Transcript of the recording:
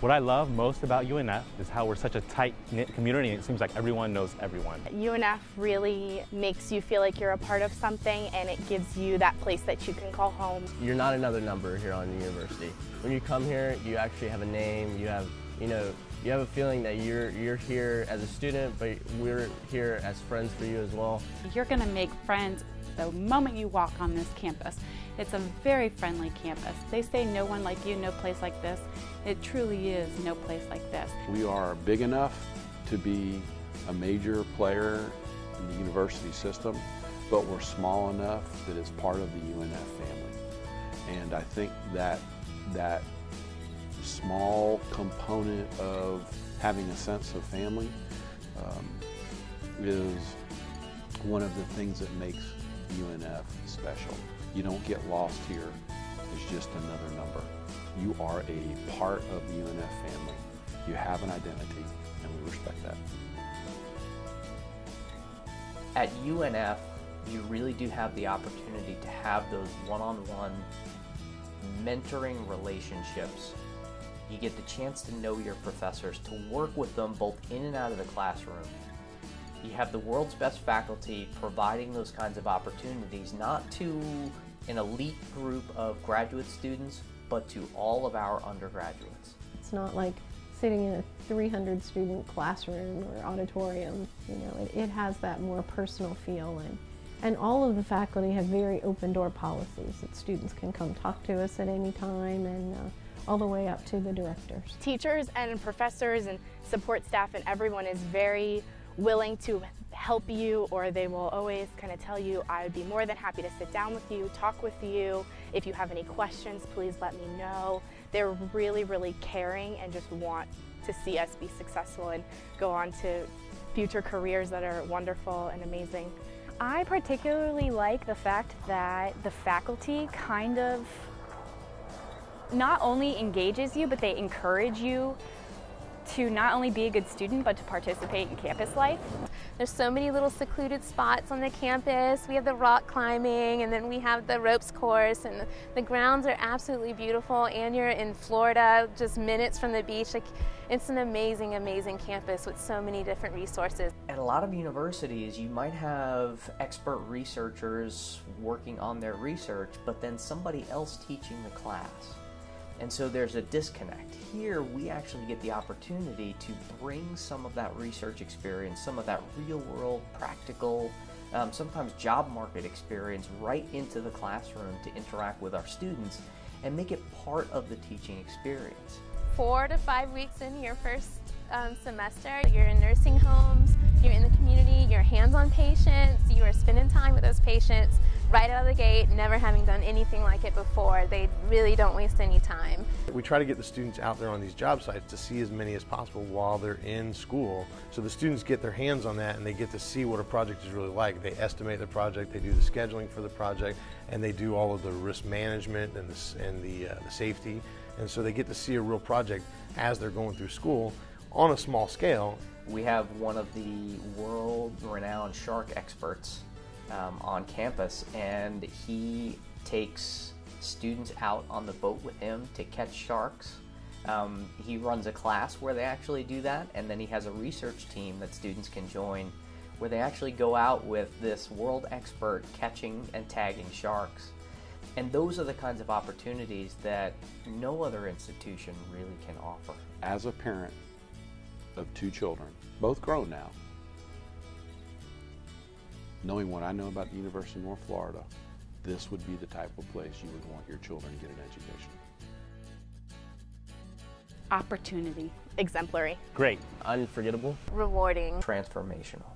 What I love most about UNF is how we're such a tight-knit community and it seems like everyone knows everyone. UNF really makes you feel like you're a part of something and it gives you that place that you can call home. You're not another number here on the university. When you come here, you actually have a name, you have, you know, you have a feeling that you're, you're here as a student, but we're here as friends for you as well. You're going to make friends the moment you walk on this campus. It's a very friendly campus. They say no one like you, no place like this. It truly is no place like this. We are big enough to be a major player in the university system, but we're small enough that it's part of the UNF family. And I think that that small component of having a sense of family um, is one of the things that makes UNF special. You don't get lost here as just another number. You are a part of the UNF family. You have an identity, and we respect that. At UNF, you really do have the opportunity to have those one-on-one mentoring relationships. You get the chance to know your professors, to work with them both in and out of the classroom. You have the world's best faculty providing those kinds of opportunities, not to an elite group of graduate students, but to all of our undergraduates. It's not like sitting in a 300 student classroom or auditorium. You know, it, it has that more personal feel and and all of the faculty have very open door policies that students can come talk to us at any time and uh, all the way up to the directors. Teachers and professors and support staff and everyone is very willing to help you or they will always kind of tell you, I would be more than happy to sit down with you, talk with you. If you have any questions, please let me know. They're really, really caring and just want to see us be successful and go on to future careers that are wonderful and amazing. I particularly like the fact that the faculty kind of not only engages you, but they encourage you to not only be a good student, but to participate in campus life. There's so many little secluded spots on the campus. We have the rock climbing, and then we have the ropes course, and the, the grounds are absolutely beautiful. And you're in Florida, just minutes from the beach. Like, it's an amazing, amazing campus with so many different resources. At a lot of universities, you might have expert researchers working on their research, but then somebody else teaching the class. And so there's a disconnect. Here, we actually get the opportunity to bring some of that research experience, some of that real world, practical, um, sometimes job market experience right into the classroom to interact with our students and make it part of the teaching experience. Four to five weeks in your first um, semester, you're in nursing homes, you're in the community, you're hands-on patients, you are spending time with those patients right out of the gate, never having done anything like it before. They really don't waste any time. We try to get the students out there on these job sites to see as many as possible while they're in school. So the students get their hands on that and they get to see what a project is really like. They estimate the project, they do the scheduling for the project, and they do all of the risk management and the, and the, uh, the safety. And so they get to see a real project as they're going through school on a small scale. We have one of the world-renowned shark experts um, on campus, and he takes students out on the boat with him to catch sharks. Um, he runs a class where they actually do that, and then he has a research team that students can join where they actually go out with this world expert catching and tagging sharks. And those are the kinds of opportunities that no other institution really can offer. As a parent of two children, both grown now, knowing what I know about the University of North Florida, this would be the type of place you would want your children to get an education. Opportunity. Exemplary. Great. Unforgettable. Rewarding. Transformational.